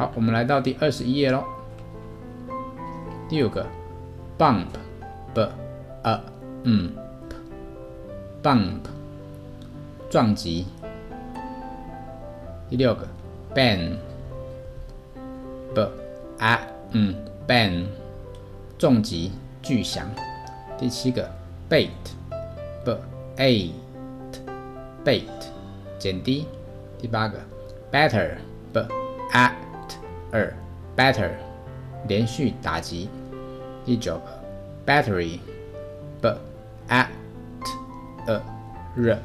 好，我们来到第二十一页喽。第五个，bump，b a m p，bump，撞击。第六个，bang，b a m bang，重击、巨响。第七个，bait，b a t，bait，减低。第八个，batter，b 二 batter，连续打击。第九个，battery，b a t a r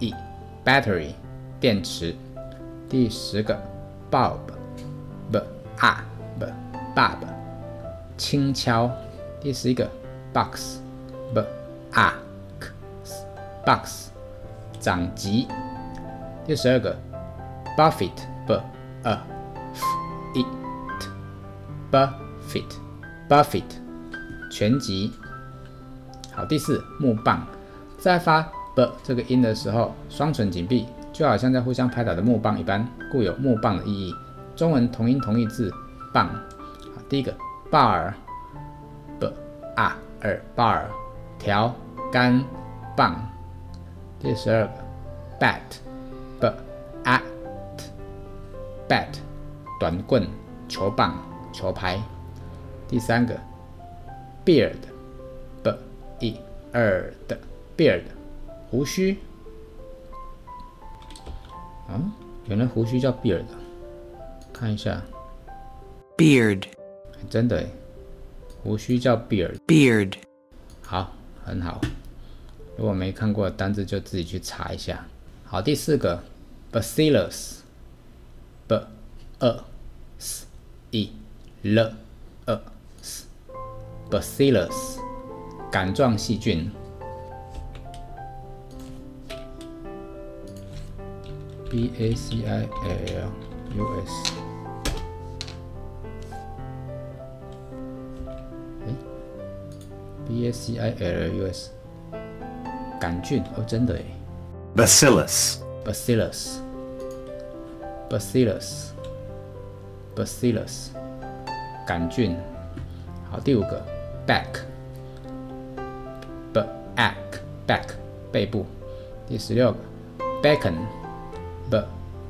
e battery，电池。第十个，bob，b a b bob，轻敲。第十一个，box，b a x box，掌击。第十二个，buffet，b a f e t buffet buffet，拳击。好，第四，木棒，在发 b 这个音的时候，双唇紧闭。就好像在互相拍打的木棒一般，故有木棒的意义。中文同音同义字“棒”。好，第一个 bar，b a r bar，条杆棒。第十二个 bat，b a t bat，短棍球棒球拍。第三个 beard，b e r d beard，胡须。啊，原来胡须叫 beard，看一下，beard，真的，胡须叫 beard，beard，好，很好。如果没看过单字，就自己去查一下。好，第四个，bacillus，b a s l u s，bacillus，杆状细菌。B A C I L U S，哎，B A C I L U S，杆菌哦，真的哎，Bacillus，Bacillus，Bacillus，Bacillus，杆菌。好，第五个，back，back，back，背部。第十六个 bacon b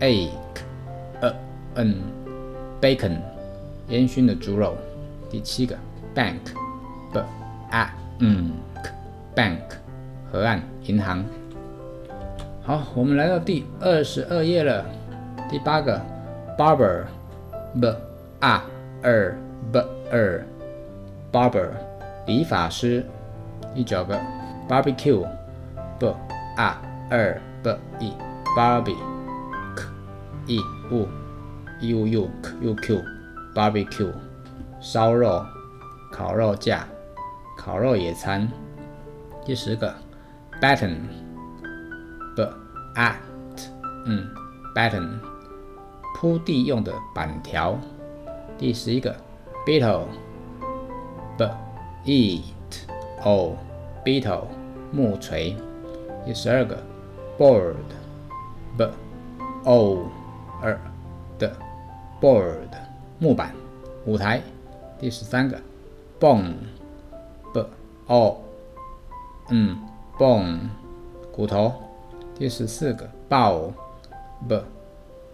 a c a n bacon 烟熏的猪肉。第七个 bank b a n k bank 河岸银行。好，我们来到第二十二页了。第八个 barber b a r b r barber 理发师。第九个 barbecue b a r b e barbie e u e u u k u q barbecue 烧肉烤肉架烤肉野餐。第十个 batten b a t 嗯 batten 铺地用的板条。第十一个 beetle b e a t o beetle 木锤。第十二个 board b o 二的 board 木板舞台，第十三个 bone b o 嗯 bone 骨头，第十四个 bow b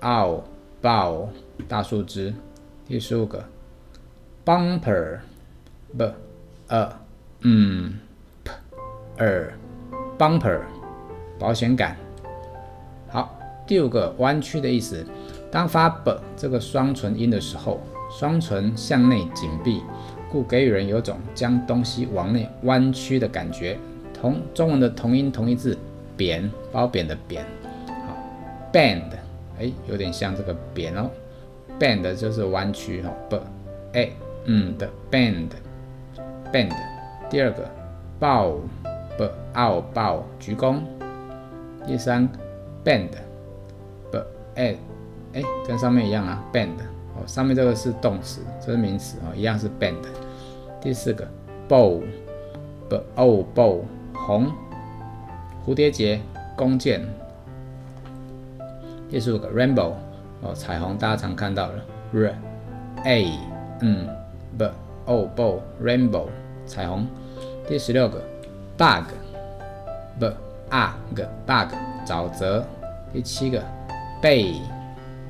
o bow 大树枝，第十五个 bumper b a 嗯 p er bumper 保险杆，好，第五个弯曲的意思。当发 b 这个双唇音的时候，双唇向内紧闭，故给予人有种将东西往内弯曲的感觉。同中文的同音同义字扁，包扁的扁。好，bend，哎，有点像这个扁哦。bend 就是弯曲哈，b a 嗯的 bend，bend。第二个，bow，b o w bow 鞠躬。第三，bend，b a 哎，跟上面一样啊，bend 哦，上面这个是动词，这是名词哦，一样是 bend。第四个，bow，b o w bow 红，蝴蝶结，弓箭。第十五个，rainbow 哦，彩虹，大家常看到了，r a 嗯 b o b rainbow 彩虹。第十六个 bug b a g bug 沼泽。第七个 bay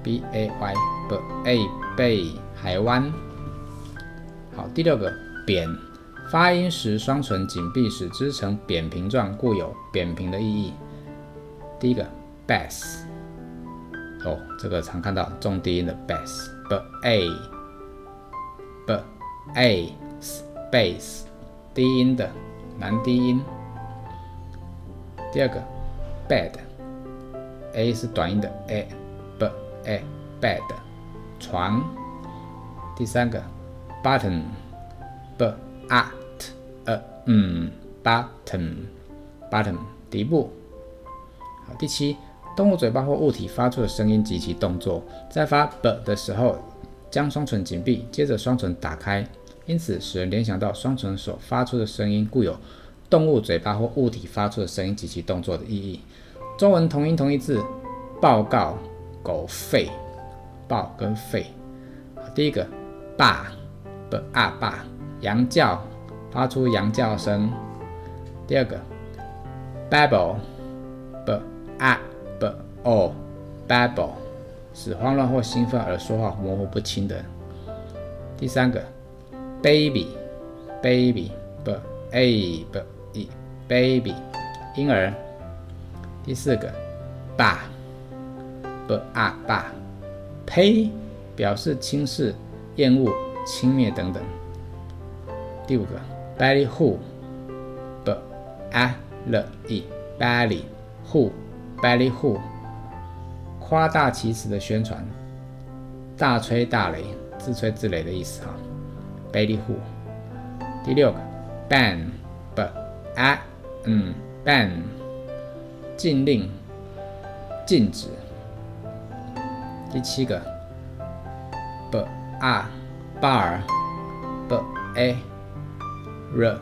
b a y b a bay 海湾。好，第六个扁，发音时双唇紧闭，使之呈扁平状，故有扁平的意义。第一个 bass，哦，这个常看到重低音的 bass，b a b a space 低音的男低音。第二个 bed，a 是短音的 a，b a bed，床。第三个 button，b a t a 嗯，button，button，底部。好，第七，动物嘴巴或物体发出的声音及其动作，在发 b 的时候，将双唇紧闭，接着双唇打开，因此使人联想到双唇所发出的声音，故有动物嘴巴或物体发出的声音及其动作的意义。中文同音同义字，报告，狗吠，报跟吠。第一个，爸。b a 爸，羊叫，发出羊叫声。第二个，babble，b a b o babble，使慌乱或兴奋而说话模糊不清的。第三个，baby，baby，b a b e baby，婴儿。第四个，爸，b a 爸，呸，表示轻视、厌恶。轻蔑等等。第五个，belly who，b a l e belly who belly who，夸大其词的宣传，大吹大擂，自吹自擂的意思哈。belly who。第六个，ban，b a 嗯 ban，禁令，禁止。第七个，b a bar，b a r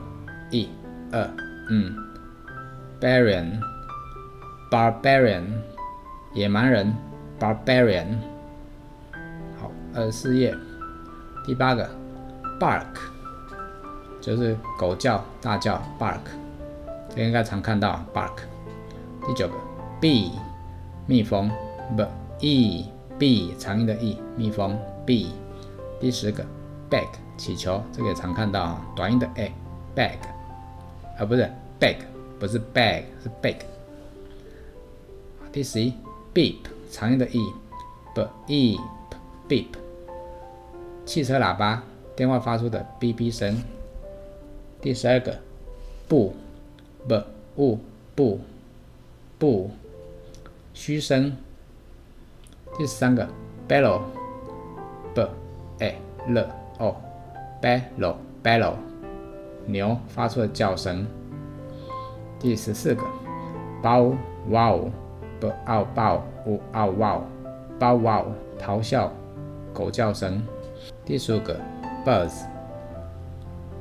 e a n barbarian，barbarian，野蛮人，barbarian。好，二十四页，第八个，bark，就是狗叫、大叫，bark，这应该常看到，bark。第九个，bee，蜜蜂 b e e b 长音的 e，蜜蜂，bee。第十个，bag 起球，这个也常看到啊，短音的 a，bag，啊不是 bag，不是 bag，是 bag。第十一，beep 常用的 e b e e p beep 汽车喇叭，电话发出的哔哔声。第十二个，不，b u 不，不，嘘声。第十三个，bellow，b a l o bellow bellow 牛发出的叫声。第十四个，bow wow b o w bow w o wow bao wow 咆哮狗叫声。第十五个，buzz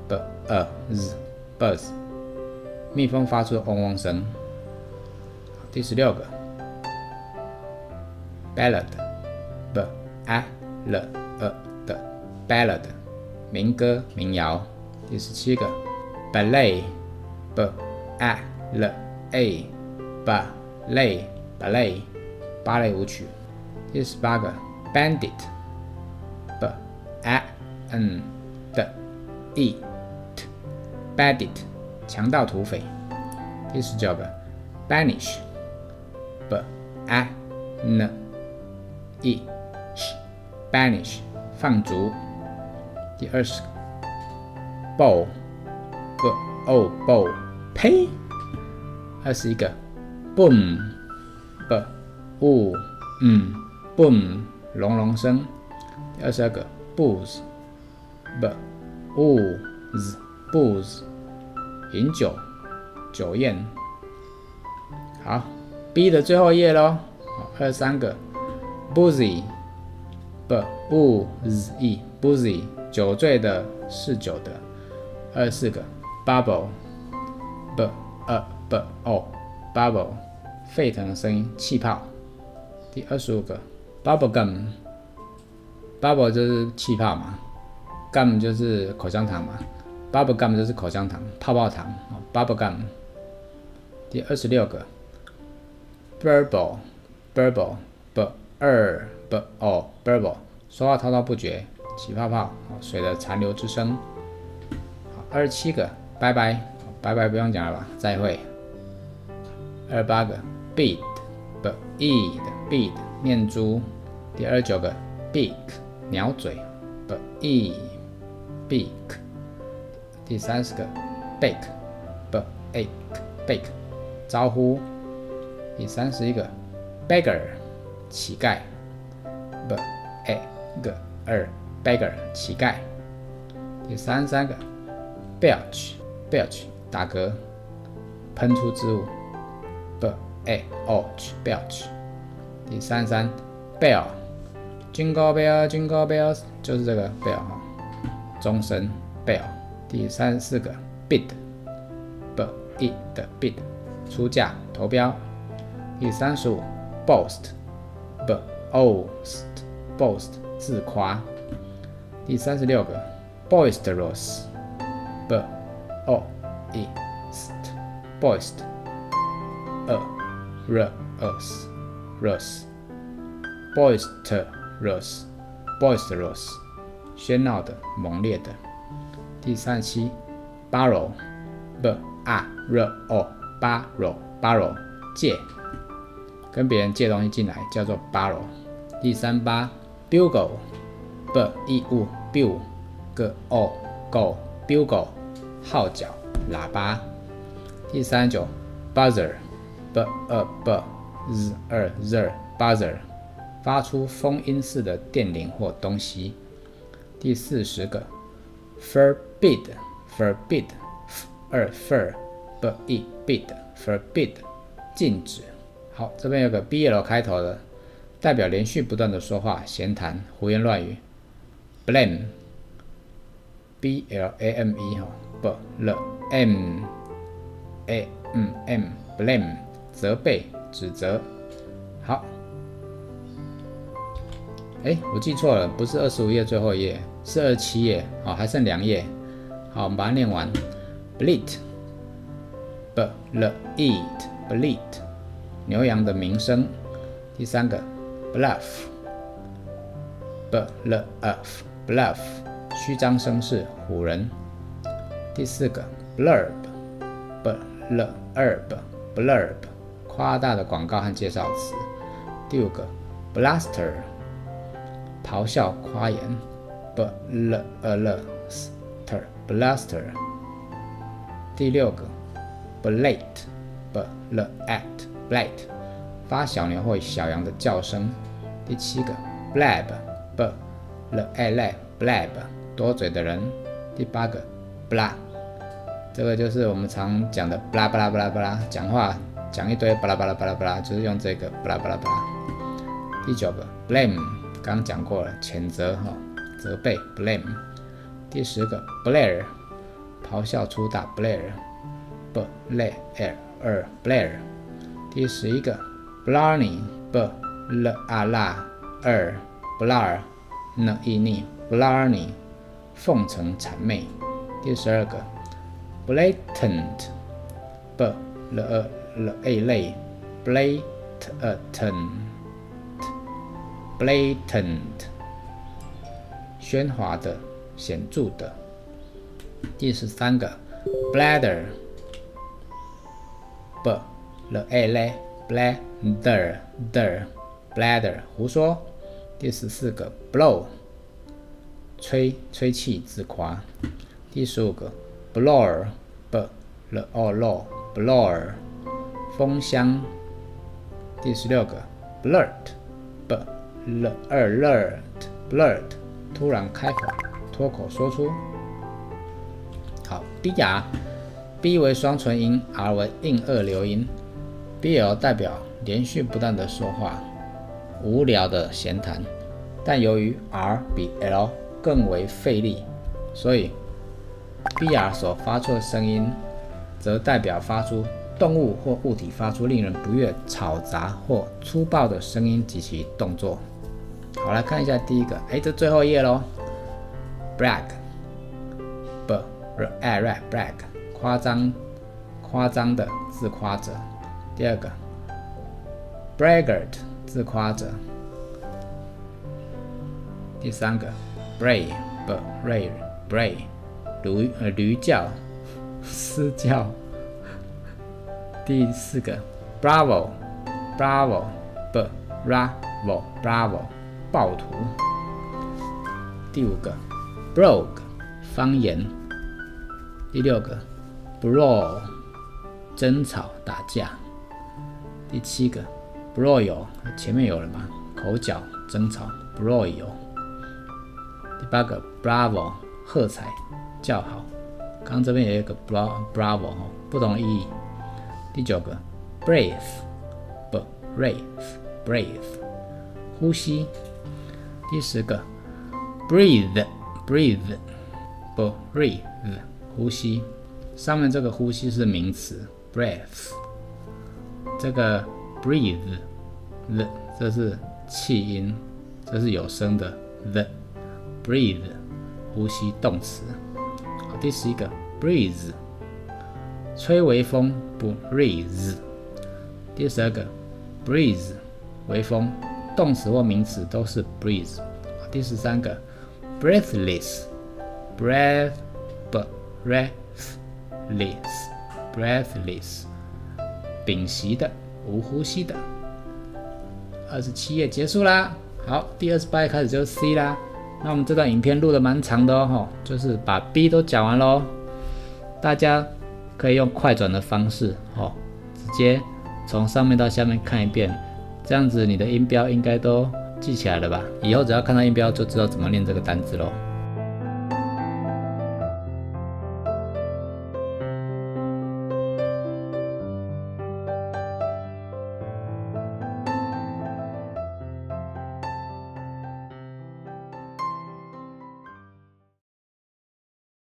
b a z buzz 蜜蜂发出的嗡嗡声。第十六个，ballad b a l a Ballad，民歌、民谣。第十七个 ballet b a l a e ballet ballet 芭蕾舞曲。第十八个，Bandit，b a n d i t，bandit，强盗、土匪。第十九个，Banish，b a n i s h，banish，放逐。第二十个，bow，b o bow，呸！二十一个，boom，boom，b o 嗯，boom，隆隆声。第二十二个，booze，b o z，booze，饮酒，酒宴。好，B 的最后一页喽。好，二十三个，boozy，b o z e，boozy。酒醉的是酒的，二十四个，bubble，b a b o，bubble，沸腾的声音，气泡。第二十五个，bubble gum，bubble 就是气泡嘛，gum 就是口香糖嘛，bubble gum 就是口香糖，泡泡糖，bubble gum。第二十六个，burble，burble，b 二 b o burble，说话滔滔不绝，起泡泡，水的残留之声。好，二十七个，拜拜，拜拜不用讲了吧，再会。二十八个，bead，b e 的 bead，念珠。第二十九个，beak，鸟嘴，b e beak。第三十个 bake, bake, bake, 招呼。第三十一个，beggar，乞丐，b a g r beggar，乞丐。第三十三个，belch，belch，打嗝，喷出之物。B a o c h belch，第三三 bell，jingle bell jingle bells 就是这个 bell 哈，钟声 bell。第三十四个 bid，b i 的 bid，出价投标。第三十五 boast，b o s t boast 自夸。第三十六个 boisterous，b o e s t boist。R u s r u s boisterous boisterous 喧闹的猛烈的。第三十七，borrow b a r o borrow borrow 借，跟别人借东西进来叫做 borrow。第三八，bugle b e u bugle g o go bugle 号角喇叭。第三十九，buzzer b a b z er zer buzzer，发出风音似的电铃或东西。第四十个，forbid forbid f r fur b e bid forbid，禁止。好，这边有个 b l 开头的，代表连续不断的说话、闲谈、胡言乱语。blame b l a m e 哈 b l m a m m blame。责备、指责，好。哎，我记错了，不是二十五页最后一页，是二十七页。好，还剩两页。好，我们把它念完。bleat，b l e a t bleat，牛羊的鸣声。第三个，bluff，b l u f f，bluff，虚张声势，唬人。第四个，blurb，b l u r b，blurb。夸大的广告和介绍词。第五个，blaster，咆哮、夸言，b l a l s t e r bluster。第六个，blate，b l a t blate，发小牛或小羊的叫声。第七个，blab，b l a l blab，多嘴的人。第八个，blah，这个就是我们常讲的 blah blah blah blah，讲话。讲一堆巴拉巴拉巴拉巴拉，就是用这个巴拉巴拉巴拉。第九个 blame，刚讲过了，谴责哈，责备 blame。第十个 blare，咆哮粗大 blare，b l a r e blare。第十一个 blarney，b l a l a blar n e n blarney，奉承谄媚。第十二个 blatant，b l a a 类，blatant，blatant，喧哗的，显著的。第十三个，bladder，b l a 类，bladder，der，bladder，胡说。第十四个，blow，吹，吹气，自夸。第十五个，blower，b l o low，blower。风箱。第十六个，blurt，b l r lurt，blurt，突然开口，脱口说出。好，b 牙，b 为双唇音，r 为硬腭流音。bl 代表连续不断的说话，无聊的闲谈。但由于 r 比 l 更为费力，所以 br 所发出的声音，则代表发出。动物或物体发出令人不悦、吵杂或粗暴的声音及其动作。好，来看一下第一个，哎，这最后一页喽。brag，b r a r brag，夸张，夸张的，自夸者。第二个，braggart，自夸者。第三个 brave brave brave 驴呃驴叫，嘶叫。第四个，bravo，bravo，bravo，bravo，暴徒。第五个，brogue，方言。第六个，brawl，争吵打架。第七个，broil，前面有了吗？口角争吵，broil。第八个，bravo，喝彩叫好。刚刚这边也有一个 bravo 哈，不同意义。第九个 breathe breathe breathe 呼吸。第十个，breathe，breathe，b breathe，呼吸。上面这个呼吸是名词，breath。这个 breathe，the 这是气音，这是有声的 the breathe，呼吸动词。好，第十一个 breeze，吹微风不 breeze。第十二个 breeze，微风，动词或名词都是 breeze。第十三个 breathless，breath b breathless，breathless。屏息的，无呼吸的。二十七页结束啦。好，第二十八页开始就是 C 啦。那我们这段影片录的蛮长的哦，就是把 B 都讲完喽。大家可以用快转的方式，哦，直接从上面到下面看一遍，这样子你的音标应该都记起来了吧？以后只要看到音标就知道怎么念这个单词喽。